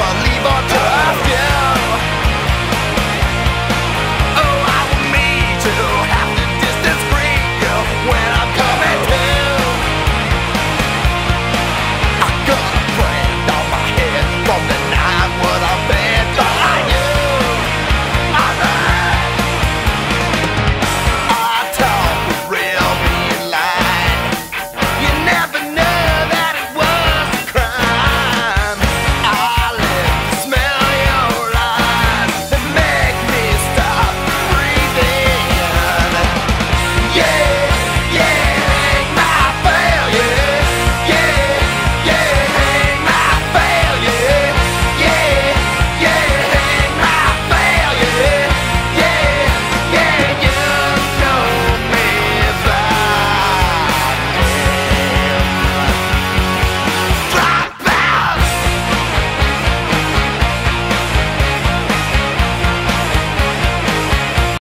I'll leave